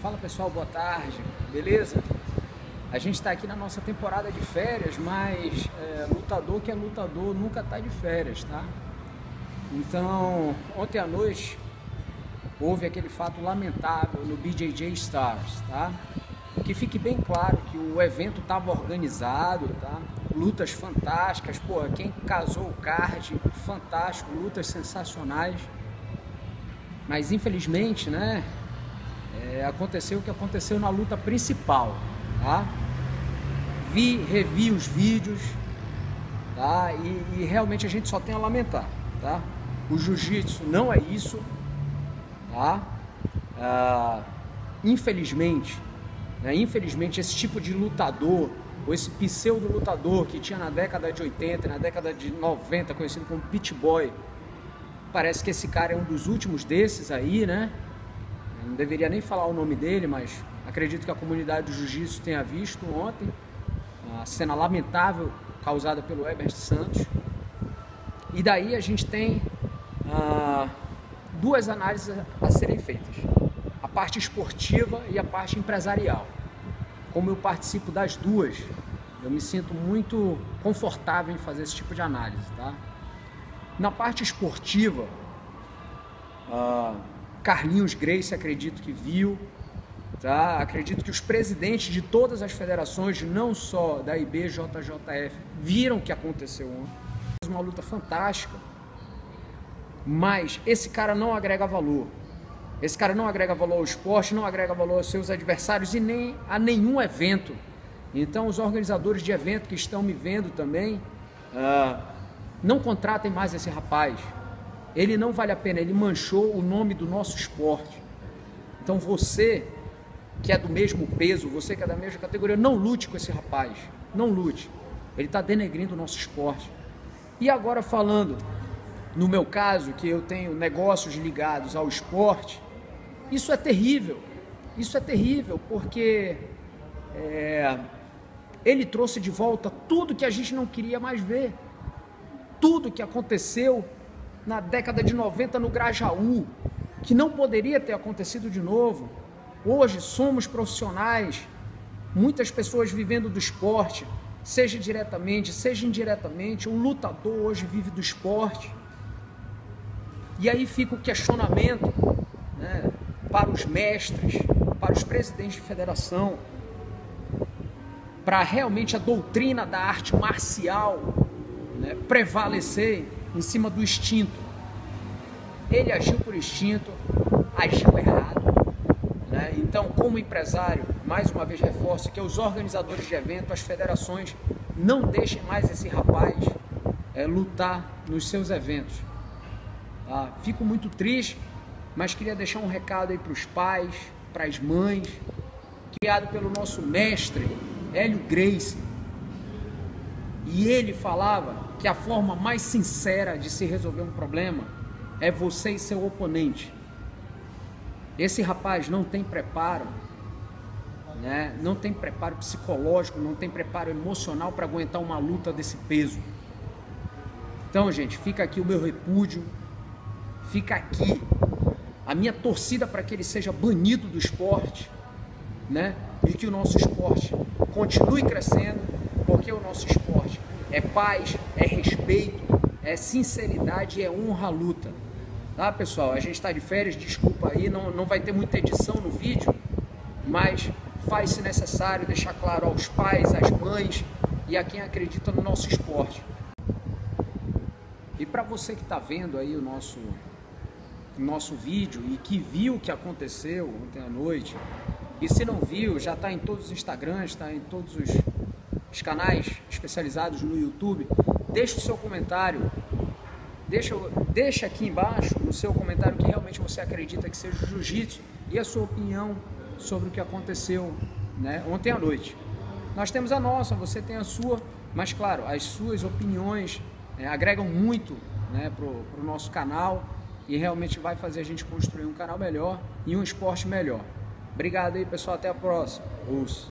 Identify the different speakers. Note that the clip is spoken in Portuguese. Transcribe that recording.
Speaker 1: Fala pessoal, boa tarde, beleza? A gente está aqui na nossa temporada de férias, mas é, lutador que é lutador nunca está de férias, tá? Então, ontem à noite houve aquele fato lamentável no BJJ Stars, tá? Que fique bem claro que o evento estava organizado, tá? Lutas fantásticas, pô, quem casou o card, fantástico, lutas sensacionais. Mas infelizmente, né, é, aconteceu o que aconteceu na luta principal, tá? Vi, revi os vídeos, tá? E, e realmente a gente só tem a lamentar, tá? O jiu-jitsu não é isso, tá? Ah, infelizmente, né, infelizmente esse tipo de lutador, ou esse pseudo lutador que tinha na década de 80, na década de 90, conhecido como Pit Boy, parece que esse cara é um dos últimos desses aí, né? Não deveria nem falar o nome dele, mas acredito que a comunidade do jiu-jitsu tenha visto ontem a cena lamentável causada pelo Herbert Santos. E daí a gente tem ah, duas análises a serem feitas: a parte esportiva e a parte empresarial. Como eu participo das duas, eu me sinto muito confortável em fazer esse tipo de análise, tá? Na parte esportiva, ah, Carlinhos Grace acredito que viu, tá? Acredito que os presidentes de todas as federações, não só da IBJJF, viram o que aconteceu ontem. Uma luta fantástica, mas esse cara não agrega valor. Esse cara não agrega valor ao esporte, não agrega valor aos seus adversários e nem a nenhum evento. Então, os organizadores de evento que estão me vendo também, uh, não contratem mais esse rapaz ele não vale a pena, ele manchou o nome do nosso esporte. Então você que é do mesmo peso, você que é da mesma categoria, não lute com esse rapaz, não lute. Ele está denegrindo o nosso esporte. E agora falando, no meu caso, que eu tenho negócios ligados ao esporte, isso é terrível. Isso é terrível porque é, ele trouxe de volta tudo que a gente não queria mais ver. Tudo que aconteceu na década de 90 no Grajaú, que não poderia ter acontecido de novo. Hoje somos profissionais, muitas pessoas vivendo do esporte, seja diretamente, seja indiretamente. Um lutador hoje vive do esporte. E aí fica o questionamento né, para os mestres, para os presidentes de federação, para realmente a doutrina da arte marcial né, prevalecer em cima do instinto. Ele agiu por instinto, agiu errado. Né? Então, como empresário, mais uma vez reforço que os organizadores de evento, as federações, não deixem mais esse rapaz é, lutar nos seus eventos. Tá? Fico muito triste, mas queria deixar um recado aí para os pais, para as mães, criado pelo nosso mestre Hélio Grace. E ele falava que a forma mais sincera de se resolver um problema é você e seu oponente. Esse rapaz não tem preparo, né? não tem preparo psicológico, não tem preparo emocional para aguentar uma luta desse peso. Então, gente, fica aqui o meu repúdio, fica aqui a minha torcida para que ele seja banido do esporte, né? E que o nosso esporte continue crescendo, porque o nosso esporte é paz, é respeito, é sinceridade, é honra à luta. Tá, pessoal? A gente está de férias, desculpa aí, não, não vai ter muita edição no vídeo, mas faz-se necessário deixar claro aos pais, às mães e a quem acredita no nosso esporte. E para você que está vendo aí o nosso, nosso vídeo e que viu o que aconteceu ontem à noite, e se não viu, já está em todos os Instagrams, está em todos os os canais especializados no YouTube, deixe o seu comentário. Deixa, deixa aqui embaixo no seu comentário que realmente você acredita que seja jiu-jitsu e a sua opinião sobre o que aconteceu né, ontem à noite. Nós temos a nossa, você tem a sua, mas claro, as suas opiniões né, agregam muito né, para o nosso canal e realmente vai fazer a gente construir um canal melhor e um esporte melhor. Obrigado aí, pessoal. Até a próxima. Ouço.